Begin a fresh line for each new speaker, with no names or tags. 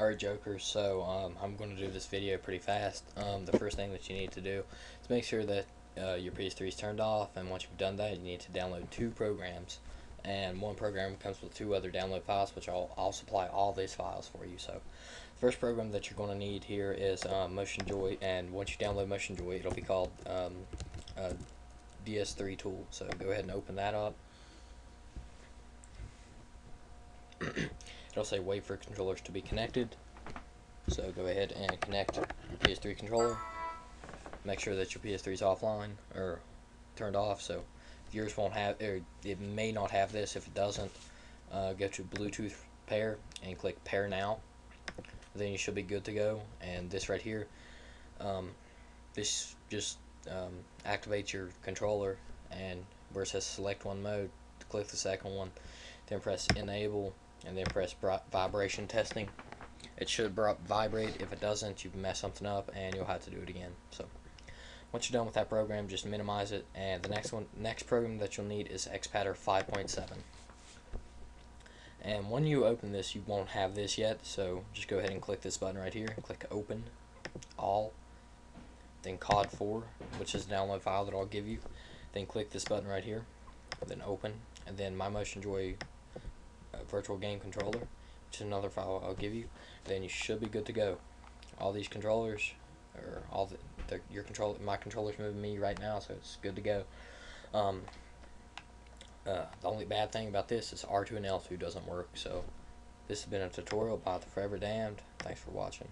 Alright jokers, so um, I'm going to do this video pretty fast. Um, the first thing that you need to do is make sure that uh, your PS3 is turned off and once you've done that you need to download two programs and one program comes with two other download files which I'll, I'll supply all these files for you. So first program that you're going to need here is um, MotionJoy and once you download MotionJoy it'll be called um, DS3 tool. So go ahead and open that up. It'll say wait for controllers to be connected. So go ahead and connect your PS3 controller. Make sure that your PS3 is offline or turned off. So yours won't have, or it may not have this. If it doesn't, uh, go to Bluetooth pair and click pair now. Then you should be good to go. And this right here, um, this just um, activates your controller. And where it says select one mode, click the second one. Then press enable and then press vibration testing. It should vibrate. If it doesn't, you mess something up and you'll have to do it again. So once you're done with that program, just minimize it. And the next one, next program that you'll need is Xpadder 5.7. And when you open this, you won't have this yet. So just go ahead and click this button right here. Click Open, All, then COD 4, which is the download file that I'll give you. Then click this button right here, then Open, and then My Motion virtual game controller, which is another file I'll give you, then you should be good to go. All these controllers, or all the, the your control, my controller's moving me right now, so it's good to go. Um, uh, the only bad thing about this is R2 and L2 doesn't work, so this has been a tutorial about the Forever Damned. Thanks for watching.